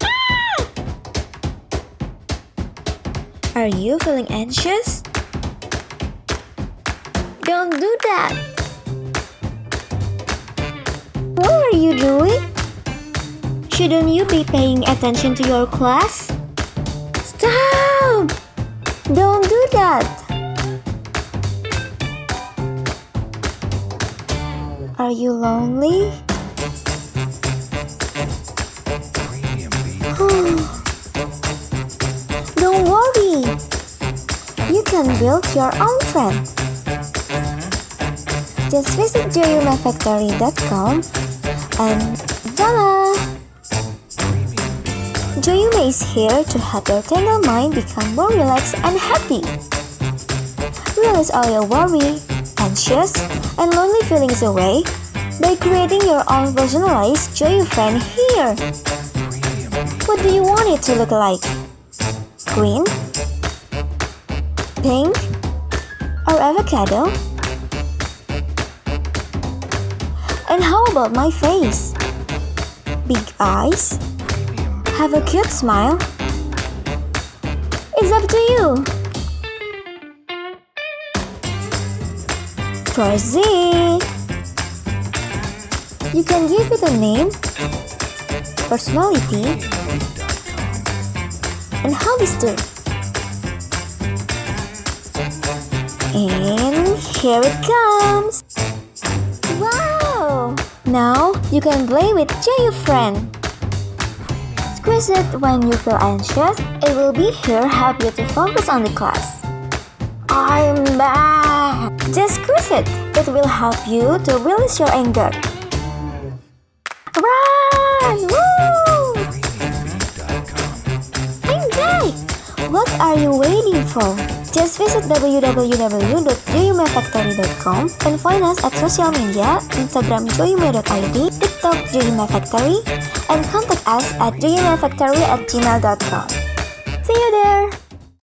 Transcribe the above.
Ah! Are you feeling anxious? Don't do that! What are you doing? Shouldn't you be paying attention to your class? Stop! Don't do that! Are you lonely? Don't worry! You can build your own friend. Just visit joyumefactory.com and voila! Joyume is here to help your tangled mind become more relaxed and happy. Release all your worry, anxious, and lonely feelings away by creating your own personalized Joyu friend here. What do you want it to look like? Green? Pink? Or avocado? And how about my face? Big eyes? Have a cute smile? It's up to you! For Z, you can give it a name, personality, and too. And here it comes! Wow! Now you can play with Joyu Friend. Squeeze it when you feel anxious. It will be here help you to focus on the class. I'm back! Just squeeze it. It will help you to release your anger. What are you waiting for? Just visit www.joyumefactory.com and find us at social media, Instagram joyume.id, TikTok joyumefactory, and contact us at joyumefactory at gmail.com. See you there!